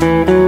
Música